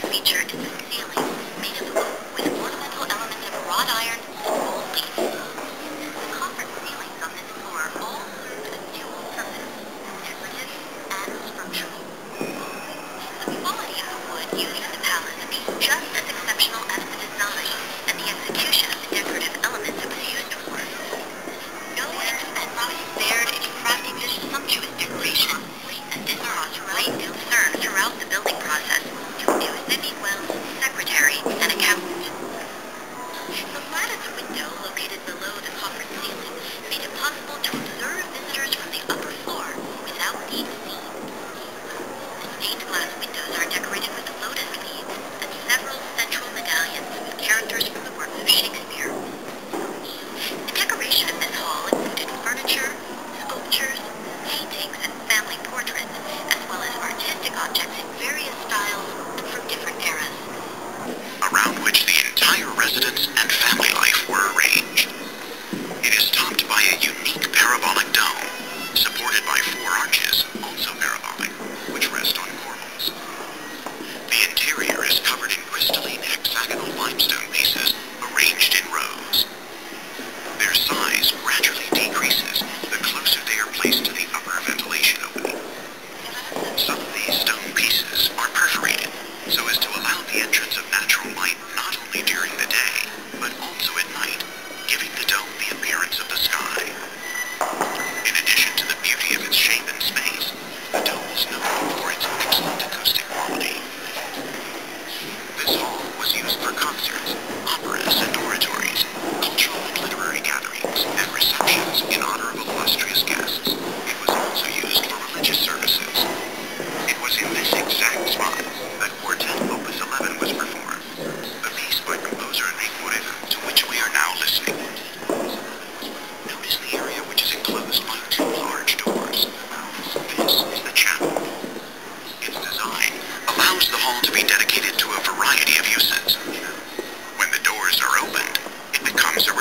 distinctive feature is the ceiling, the entrance of natural light not only during the day, but also at night, giving the dome the appearance of the sky. In addition to the beauty of its shape and space, the dome is known for its excellent acoustic quality. This hall was used for concerts, operas, and oratories, cultural and literary gatherings, and receptions in honor of illustrious guests. It was also used for religious services. It was in this the hall to be dedicated to a variety of uses. When the doors are opened, it becomes a